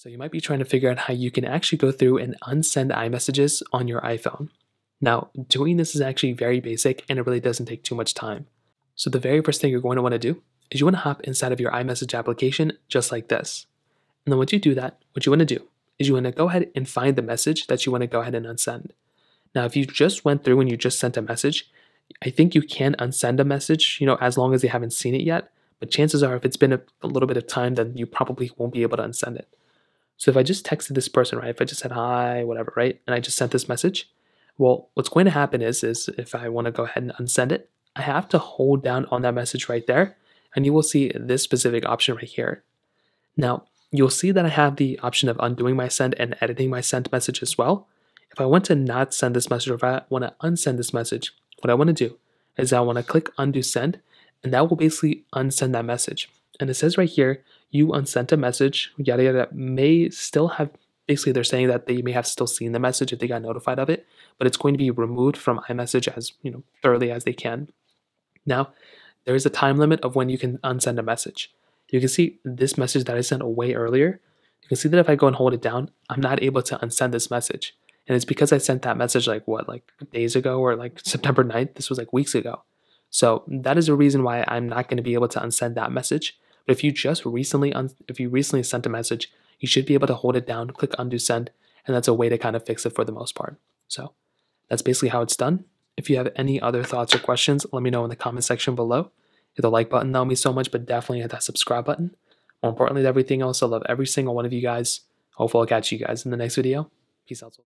So you might be trying to figure out how you can actually go through and unsend iMessages on your iPhone. Now, doing this is actually very basic and it really doesn't take too much time. So the very first thing you're going to want to do is you want to hop inside of your iMessage application just like this. And then once you do that, what you want to do is you want to go ahead and find the message that you want to go ahead and unsend. Now, if you just went through and you just sent a message, I think you can unsend a message, you know, as long as they haven't seen it yet. But chances are, if it's been a, a little bit of time, then you probably won't be able to unsend it. So if I just texted this person, right? If I just said hi, whatever, right? And I just sent this message, well, what's going to happen is, is if I want to go ahead and unsend it, I have to hold down on that message right there, and you will see this specific option right here. Now, you'll see that I have the option of undoing my send and editing my sent message as well. If I want to not send this message or if I want to unsend this message, what I want to do is I want to click undo send, and that will basically unsend that message. And it says right here, you unsent a message, yada yada, may still have basically they're saying that they may have still seen the message if they got notified of it, but it's going to be removed from iMessage as you know thoroughly as they can. Now, there is a time limit of when you can unsend a message. You can see this message that I sent way earlier. You can see that if I go and hold it down, I'm not able to unsend this message. And it's because I sent that message like what, like days ago or like September 9th? This was like weeks ago. So that is a reason why I'm not going to be able to unsend that message. But if you just recently, if you recently sent a message, you should be able to hold it down, click undo send, and that's a way to kind of fix it for the most part. So that's basically how it's done. If you have any other thoughts or questions, let me know in the comment section below. Hit the like button, that would mean so much, but definitely hit that subscribe button. More importantly than everything else, I love every single one of you guys. Hopefully I'll catch you guys in the next video. Peace out.